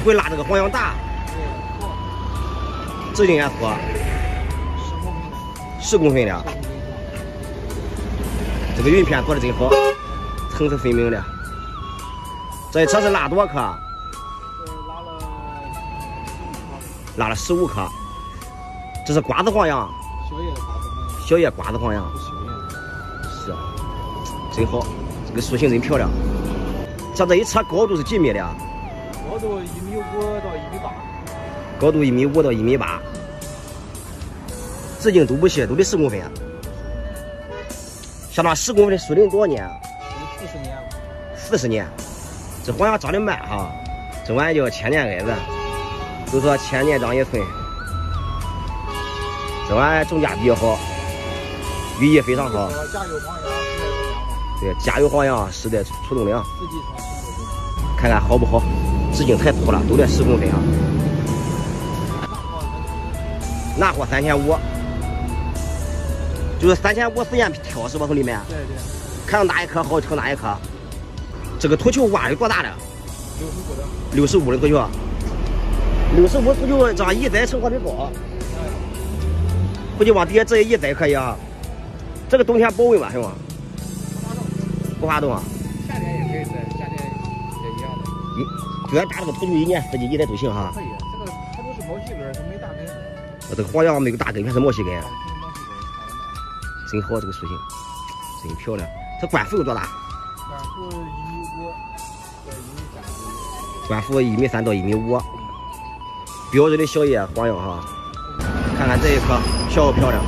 这回拉这个黄羊大，直径也粗，十公分的，这个云片做的真好，层次分明的。这车是拉多少克？拉了十五克。这是瓜子黄羊，小叶瓜子黄羊，小叶瓜子黄羊，是，真好，这个树形真漂亮。像这一车高度是几米的？高度一米五到一米八。高度一米五到一米八，直径都不细，都得十公分。像那十公分的树龄多少年？四十年。四十年，这黄杨长得慢哈，这玩意叫千年矮子，都说千年长一寸。这玩意种价比较好，寓意非常好。家有黄羊，对，家有黄杨，世代出栋梁。看看好不好？直径太粗了，都得十公分啊。拿货三千五，就是三千五随便挑是吧？从里面。对对。看上哪一颗好，挑哪一颗。这个土球挖有多大的？六十五的。六十五的土球。六十五土球这样一栽成活率高？估计往底下这一栽可以啊。这个冬天保温吧，是吧？不发动啊。夏天也可以栽，夏天也一样的。一，就俺打这个土球一年四季一栽都行哈。可以，这个它都是毛细根，它没大根。我这个黄杨没有大根，全是毛细根。真好，这个树形，真漂亮。它冠幅有多大？冠幅一米五到一米三。冠幅一米三到一米五，标准的小叶黄杨哈。看看这一棵漂不漂亮？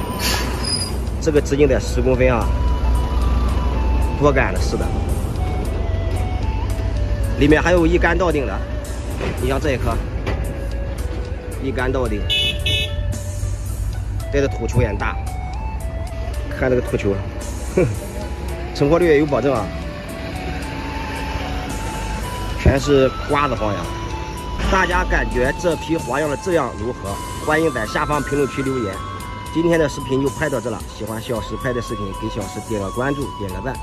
这个直径在十公分啊，多干的，是的。里面还有一杆到顶的，你像这一颗，一杆到顶，带的土球也大。看这个土球，哼，成活率也有保证啊。全是瓜子黄杨。大家感觉这批花样的质量如何？欢迎在下方评论区留言。今天的视频就拍到这了，喜欢小石拍的视频，给小石点个关注，点个赞。